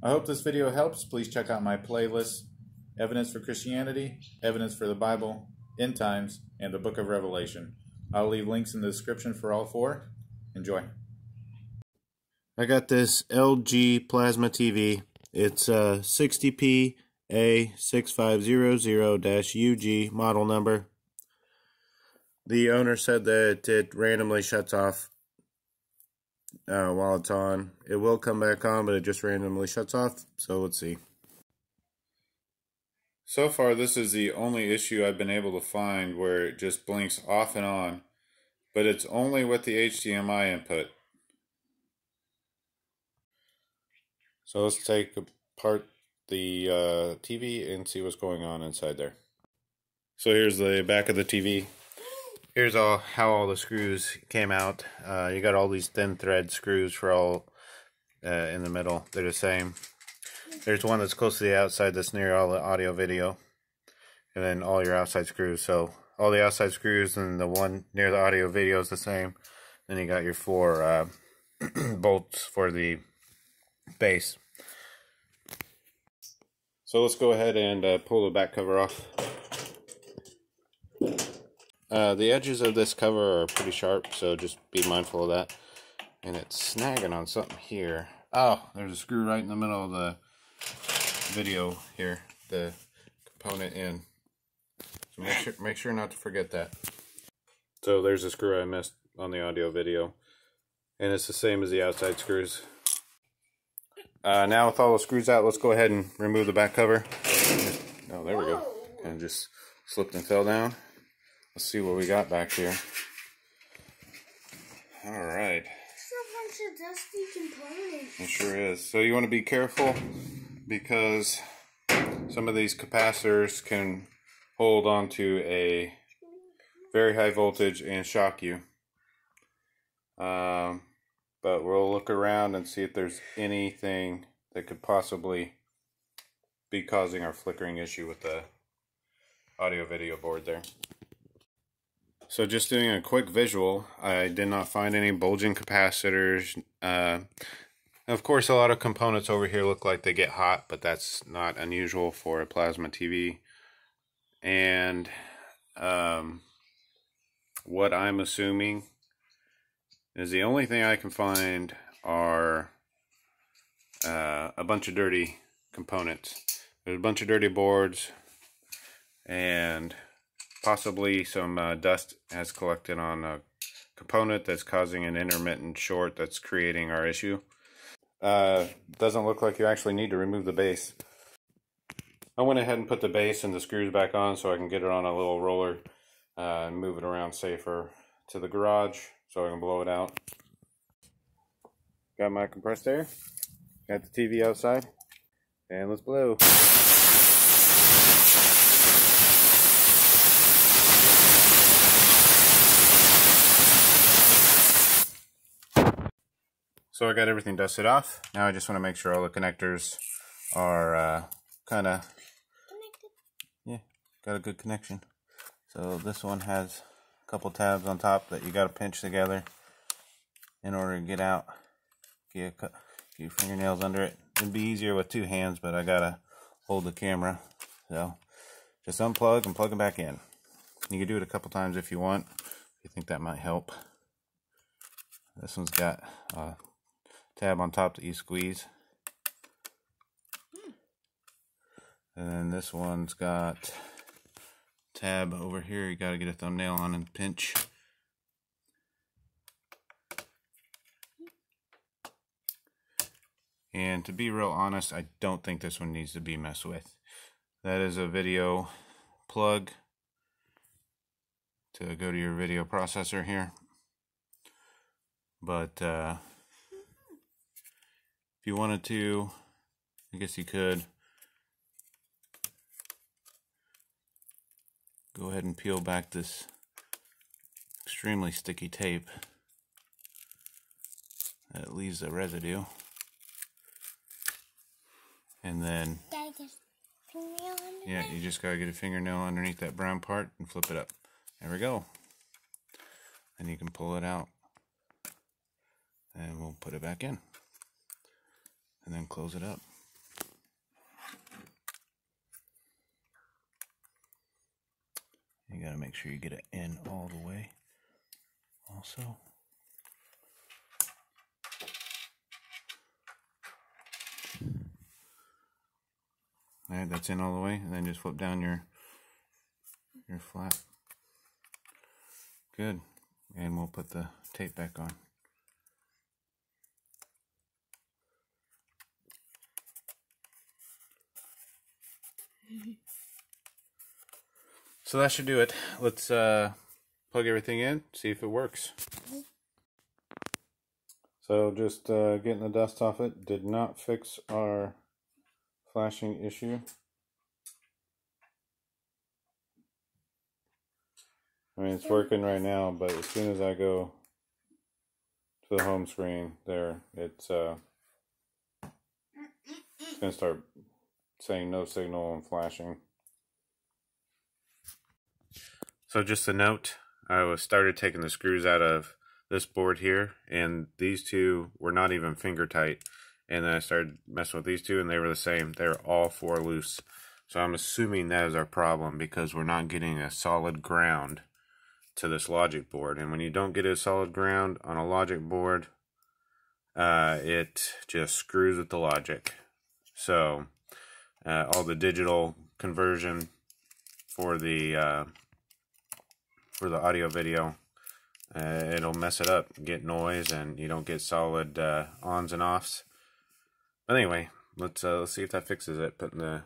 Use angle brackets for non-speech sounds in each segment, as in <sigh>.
I hope this video helps. Please check out my playlist Evidence for Christianity, Evidence for the Bible, End Times, and the Book of Revelation. I'll leave links in the description for all four. Enjoy. I got this LG Plasma TV. It's uh, a 60p A6500-UG model number. The owner said that it randomly shuts off uh, while it's on. It will come back on, but it just randomly shuts off. So let's see. So far, this is the only issue I've been able to find where it just blinks off and on, but it's only with the HDMI input. So let's take apart the uh, TV and see what's going on inside there. So here's the back of the TV. Here's all how all the screws came out. Uh, you got all these thin thread screws for all uh, in the middle. They're the same. There's one that's close to the outside that's near all the audio video. And then all your outside screws. So all the outside screws and the one near the audio video is the same. Then you got your four uh, <clears throat> bolts for the base. So let's go ahead and uh, pull the back cover off. Uh, the edges of this cover are pretty sharp, so just be mindful of that. And it's snagging on something here. Oh, there's a screw right in the middle of the video here, the component in. So make sure, make sure not to forget that. So there's a screw I missed on the audio video. And it's the same as the outside screws. Uh, now with all the screws out, let's go ahead and remove the back cover. Oh, there we go. And just slipped and fell down. Let's see what we got back here. All right. It's a bunch of dusty components. It sure is. So you want to be careful because some of these capacitors can hold on to a very high voltage and shock you. Um, but we'll look around and see if there's anything that could possibly be causing our flickering issue with the audio video board there. So just doing a quick visual, I did not find any bulging capacitors. Uh, of course, a lot of components over here look like they get hot, but that's not unusual for a plasma TV. And um, what I'm assuming is the only thing I can find are uh, a bunch of dirty components. There's a bunch of dirty boards and possibly some uh, dust has collected on a component that's causing an intermittent short that's creating our issue. Uh, doesn't look like you actually need to remove the base. I went ahead and put the base and the screws back on so I can get it on a little roller uh, and move it around safer to the garage so I can blow it out. Got my compressed air, got the TV outside, and let's blow. So I got everything dusted off. Now I just want to make sure all the connectors are uh, kind of, connected. yeah, got a good connection. So this one has a couple tabs on top that you got to pinch together in order to get out. Get a few fingernails under it. It'd be easier with two hands, but I got to hold the camera. So just unplug and plug them back in. You can do it a couple times if you want. If you think that might help. This one's got a tab on top that you squeeze. And then this one's got tab over here. You got to get a thumbnail on and pinch. And to be real honest, I don't think this one needs to be messed with. That is a video plug to go to your video processor here. But uh, you wanted to, I guess you could go ahead and peel back this extremely sticky tape that leaves the residue. And then, yeah, you just gotta get a fingernail underneath that brown part and flip it up. There we go. And you can pull it out. And we'll put it back in and then close it up. You gotta make sure you get it in all the way also. All right, that's in all the way, and then just flip down your your flap. Good, and we'll put the tape back on. So that should do it. Let's uh, plug everything in, see if it works. So just uh, getting the dust off it did not fix our flashing issue. I mean, it's working right now, but as soon as I go to the home screen there, it's, uh, it's going to start saying no signal and flashing. So just a note, I was started taking the screws out of this board here, and these two were not even finger tight. And then I started messing with these two, and they were the same. They're all four loose. So I'm assuming that is our problem because we're not getting a solid ground to this logic board. And when you don't get a solid ground on a logic board, uh, it just screws with the logic. So uh, all the digital conversion for the uh, for the audio video uh, it'll mess it up get noise and you don't get solid uh, ons and offs. But anyway let's uh, let's see if that fixes it putting the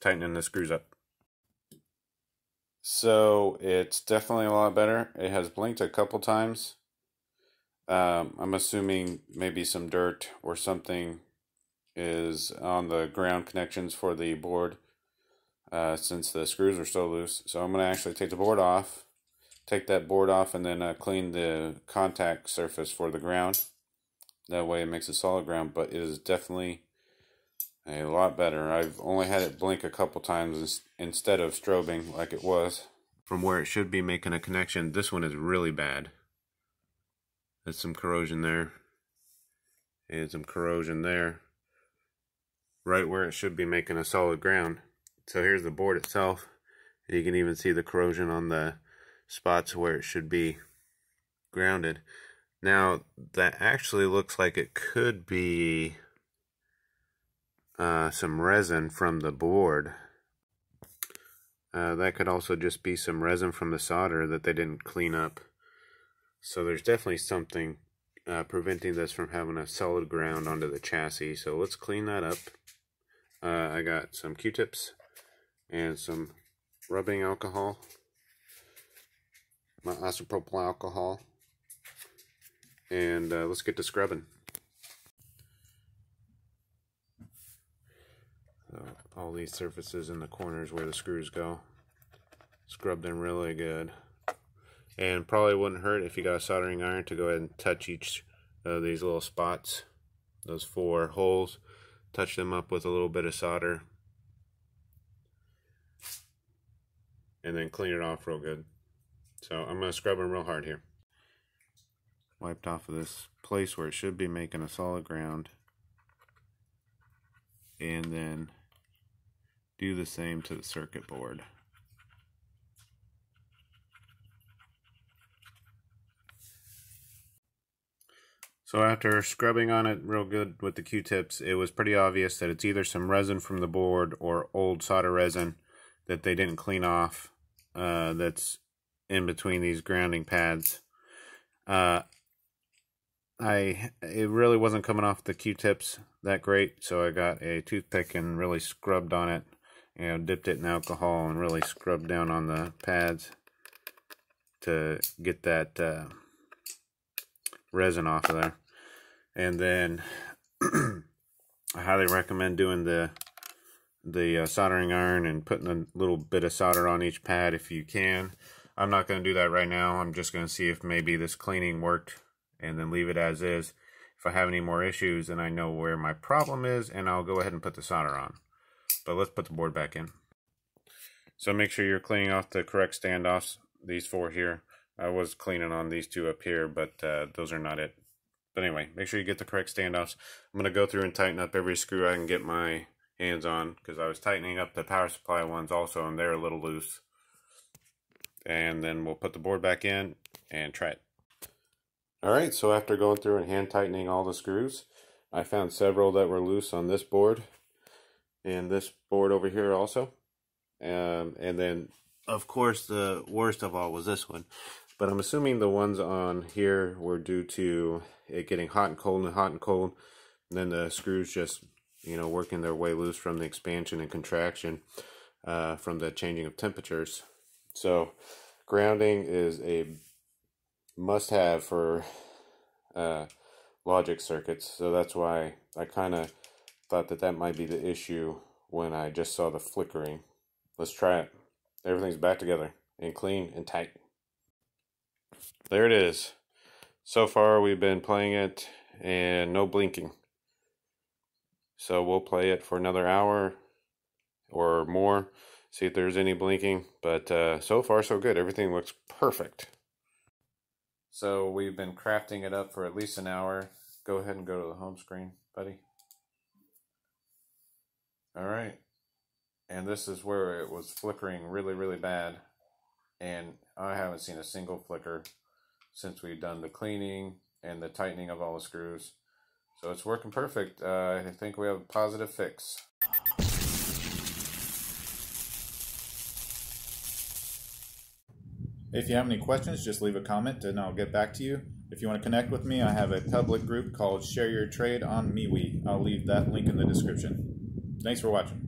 tightening the screws up. So it's definitely a lot better. It has blinked a couple times. Um, I'm assuming maybe some dirt or something is on the ground connections for the board uh, since the screws are so loose. So I'm going to actually take the board off, take that board off, and then uh, clean the contact surface for the ground. That way it makes a solid ground, but it is definitely a lot better. I've only had it blink a couple times instead of strobing like it was. From where it should be making a connection, this one is really bad. There's some corrosion there. And some corrosion there right where it should be making a solid ground. So here's the board itself. You can even see the corrosion on the spots where it should be grounded. Now, that actually looks like it could be uh, some resin from the board. Uh, that could also just be some resin from the solder that they didn't clean up. So there's definitely something uh, preventing this from having a solid ground onto the chassis. So let's clean that up. Uh, I got some Q-tips and some rubbing alcohol, my isopropyl alcohol, and uh, let's get to scrubbing. So all these surfaces in the corners where the screws go, scrub them really good. And probably wouldn't hurt if you got a soldering iron to go ahead and touch each of these little spots, those four holes touch them up with a little bit of solder and then clean it off real good. So I'm going to scrub them real hard here. Wiped off of this place where it should be making a solid ground. And then do the same to the circuit board. So after scrubbing on it real good with the Q-tips, it was pretty obvious that it's either some resin from the board or old solder resin that they didn't clean off uh, that's in between these grounding pads. Uh, I It really wasn't coming off the Q-tips that great, so I got a toothpick and really scrubbed on it. You know, dipped it in alcohol and really scrubbed down on the pads to get that uh, resin off of there and then <clears throat> I highly recommend doing the the uh, soldering iron and putting a little bit of solder on each pad if you can. I'm not going to do that right now. I'm just going to see if maybe this cleaning worked and then leave it as is. If I have any more issues, then I know where my problem is and I'll go ahead and put the solder on. But let's put the board back in. So make sure you're cleaning off the correct standoffs, these four here. I was cleaning on these two up here, but uh, those are not it. But anyway, make sure you get the correct standoffs. I'm going to go through and tighten up every screw I can get my hands on because I was tightening up the power supply ones also and they're a little loose. and then we'll put the board back in and try it. All right, so after going through and hand tightening all the screws, I found several that were loose on this board and this board over here also. Um, and then, of course, the worst of all was this one. But I'm assuming the ones on here were due to it getting hot and cold and hot and cold. And then the screws just, you know, working their way loose from the expansion and contraction uh, from the changing of temperatures. So grounding is a must-have for uh, logic circuits. So that's why I kind of thought that that might be the issue when I just saw the flickering. Let's try it. Everything's back together and clean and tight. There it is. So far we've been playing it and no blinking. So we'll play it for another hour or more, see if there's any blinking. But uh, so far so good. Everything looks perfect. So we've been crafting it up for at least an hour. Go ahead and go to the home screen, buddy. All right. And this is where it was flickering really, really bad. And I haven't seen a single flicker since we've done the cleaning and the tightening of all the screws. So it's working perfect. Uh, I think we have a positive fix. If you have any questions, just leave a comment and I'll get back to you. If you want to connect with me, I have a public group called Share Your Trade on MeWe. I'll leave that link in the description. Thanks for watching.